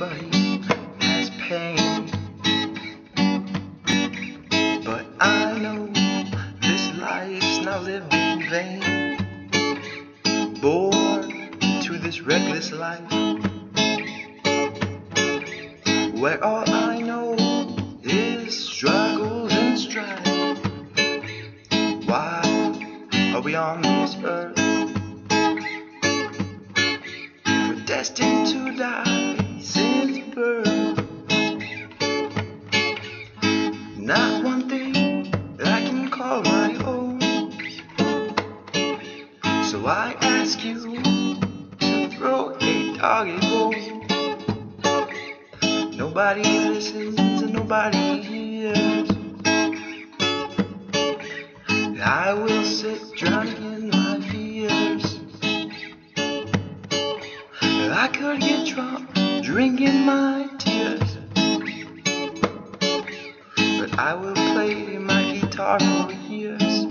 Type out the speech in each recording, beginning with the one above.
Everybody has pain. But I know this life's not lived in vain. Born to this reckless life. Where all I know is struggles and strife. Why are we on this earth? We're destined to die. Not one thing that I can call my own. So I ask you to throw a doggy bone. Nobody listens and nobody hears. I will sit drowning in my fears. I could get drunk drinking my tears. But I will play my guitar for years.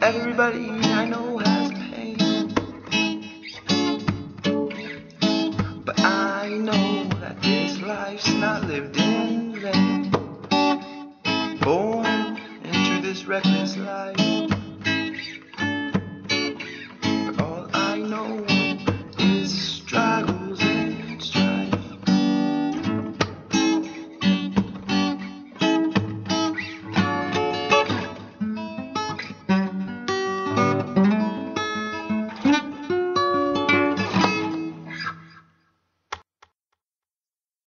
Everybody I know has pain. But I know that this life's not lived in vain. Born into this reckless life.